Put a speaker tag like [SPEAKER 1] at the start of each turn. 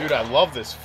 [SPEAKER 1] Dude, I love this.